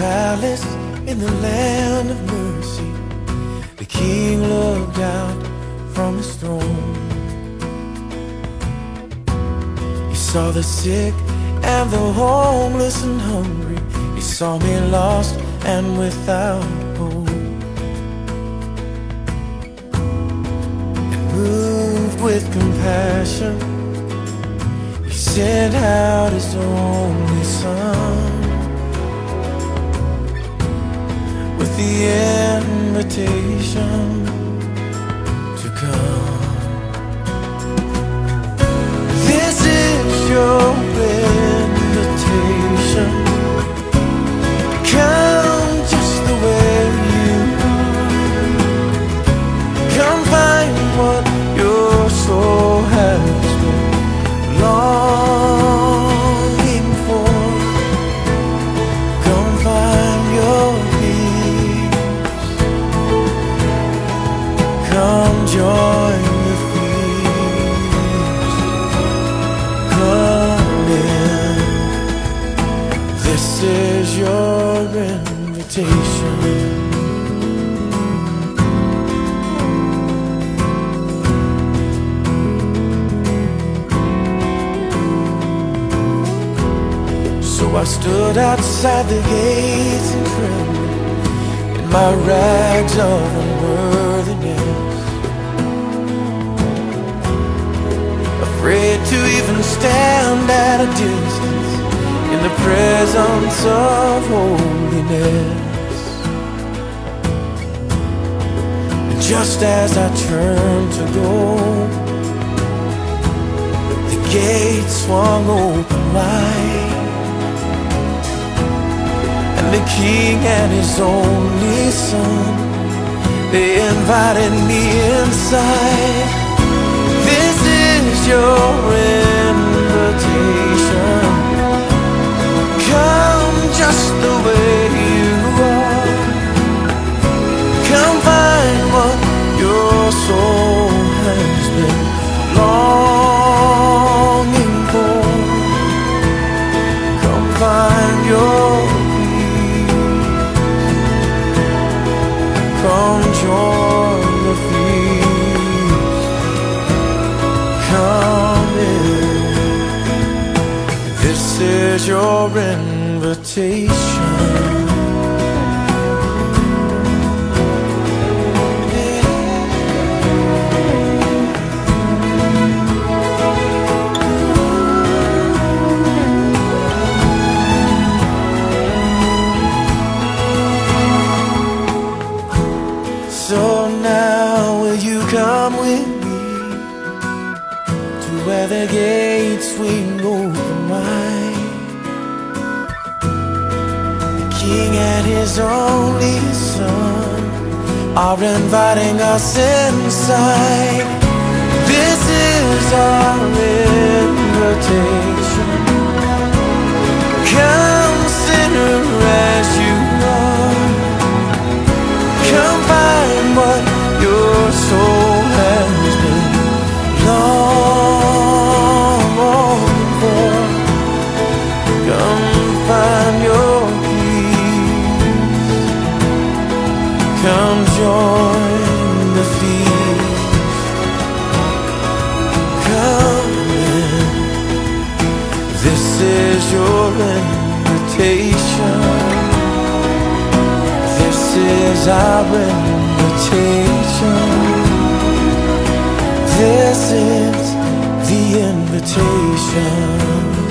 in the land of mercy, the king looked out from his throne. He saw the sick and the homeless and hungry. He saw me lost and without hope. And moved with compassion, he sent out his only son. The invitation to come. So I stood outside the gates and trembled in my rags of unworthiness. Afraid to even stand at a distance in the presence of holiness. Just as I turned to go, the gate swung open wide. And the king and his only son, they invited me inside. Your invitation. So now will you come with me to where the gates swing open The King and his only Son are inviting us inside. Invitation. This is our invitation. This is the invitation.